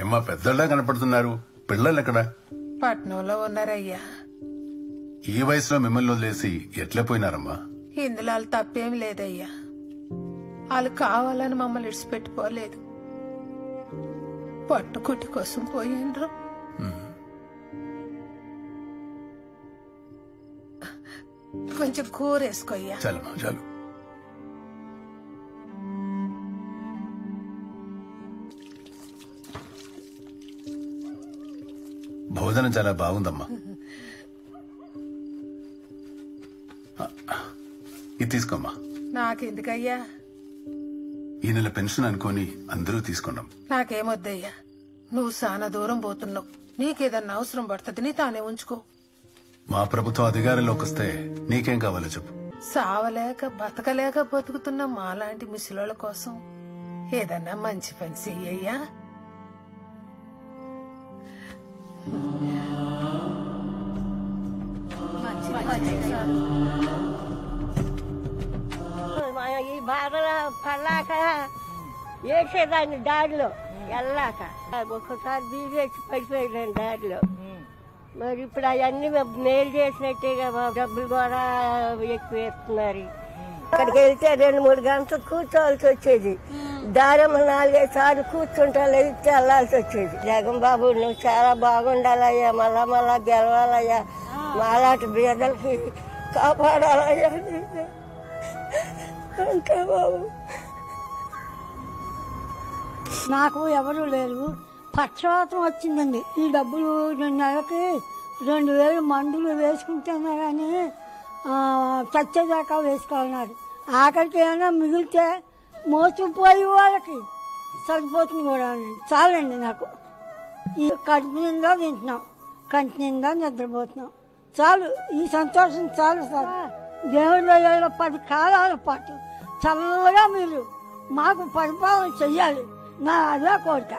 ఏమ్మా పెద్దోళ్ళ కనపడుతున్నారు. పిల్లలు ఎక్కడ? పట్నంలో ఉన్నారయ్యా. ఈ వయసులో మిమ్మల్ని వదిలేసి ఎట్లా పోయినారమ్మా? ఇందులో వాళ్ళ తప్పేం లేదయ్యా. వాళ్ళు కావాలని మమ్మల్ని ఇడిచిపెట్టుకోలేదు పట్టుకుటి కోసం పోయిండ్రు. కొంచెం కూర వేసుకోయ్యా చాలమ్మా చాలు. భోజనం చాలా బాగుందమ్మా. ఇది తీసుకోమ్మా. నాకెందుకయ్యా? ఈ నెల పెన్షన్ అనుకొని అందరూ తీసుకున్నాం నాకేమొద్దయ్యా? నువ్వు చాలా దూరం పోతున్నావు. నీకేదన్నా అవసరం పడుతుంది నీ తానే ఉంచుకో. మా ప్రభుత్వం అధికారంలోకి వస్తే నీకేం కావాలో చెప్పు. సావలేక బతకలేక బతుకుతున్న మాలాంటి ముసలోళ్ళ కోసం ఏదన్నా మంచి పని చెయ్యయ్యా? ఈ బాధల పల్లాక వేసేదాన్ని దారిలో వెళ్ళాక ఒక్కసారి బీజేసి పడిపోయాను దారిలో. మరి ఇప్పుడు అవన్నీ మేలు చేసినట్టే డబ్బులు కూడా ఎక్కువ వేస్తున్నారు. అక్కడికి వెళ్తే రెండు మూడు గంటలు కూర్చోవాల్సి వచ్చేది దారమ్మ నాలుగైదు సార్లు కూర్చుంటా వెళ్ళాల్సి వచ్చేది జగన్ బాబు నువ్వు చాలా బాగుండాలయ్యా మళ్ళా మళ్ళా గెలవాలయ్యా. మాలాంటి బీదలకి కాపాడాలయ్యా. అంతే బాబు. నాకు ఎవరు లేరు. పక్షవాతం వచ్చిందండి. ఈ డబ్బులు రెండు నెలలకి రెండు వేలు మందులు వేసుకుంటున్నా కానీ చచ్చేదాకా వేసుకోవాలన్నారు ఆఖరికి ఏమైనా మిగిలితే మోసపోయి వాళ్ళకి సరిపోతుంది కూడా చాలండి నాకు. ఈ కడుపు నిండా తింటున్నాం. కంటి నిండా నిద్రపోతున్నాం. చాలు ఈ సంతోషం చాలు సార్. దేవుడి పది కాలాల పాటు చల్లగా మీరు మాకు పరిపాలన చెయ్యాలి. నా అదే కోరిక.